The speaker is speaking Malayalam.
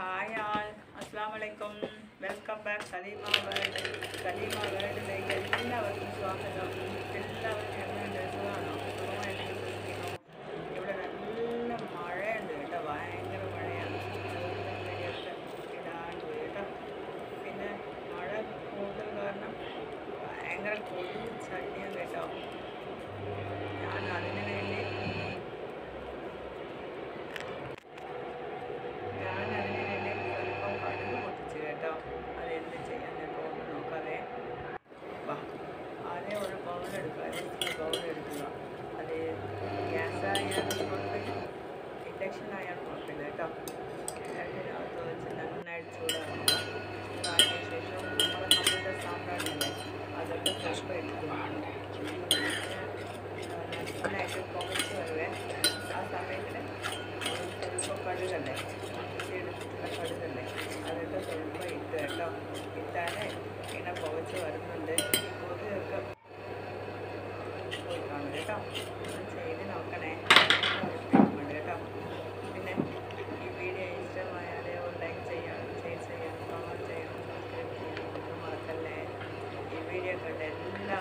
Hi all. അസ്സാം വലൈക്കും welcome back Saleema world. Saleema വേൾഡിലേക്ക് എല്ലാവർക്കും സ്വാഗതം. എല്ലാവർക്കും എങ്ങനെയുണ്ട് സുഖമാണോ? സുഖമായിട്ട് വിശ്വസിക്കുന്നു ഇവിടെ നല്ല മഴയുണ്ട് കേട്ടോ. ഭയങ്കര മഴയാണ്. ഇടാണ്ട് പോയി കേട്ടോ പിന്നെ മഴ കൂടുതൽ കാരണം ഭയങ്കര കൊതു ചട്ടിയാണ് കേട്ടോ. అది గ్యాస్ అయ్యాను అనుకోలేదు ఇండక్షన్ అయ్యాను అనుకోలేదు డబ్బు అంటే అవుతూ వచ్చింది అన్నాడు చూడాలి స్టార్ట్ చేసేసాం మన కంప్యూటర్ సాంప్రాణి అదంతా ఫ్రెష్ పెట్టుకున్నాను ചെയ്ത് കേട്ടോ. ചെയ്ത് നോക്കണേ മതി കേട്ടോ പിന്നെ ഈ വീഡിയോ ഇഷ്ടമായാൽ ലൈക്ക് ചെയ്യണം ഷെയർ ചെയ്യണം കമന്റ് ചെയ്യണം സബ്സ്ക്രൈബ് ചെയ്യണം മറക്കല്ലേ? ഈ വീഡിയോ കണ്ട് എല്ലാ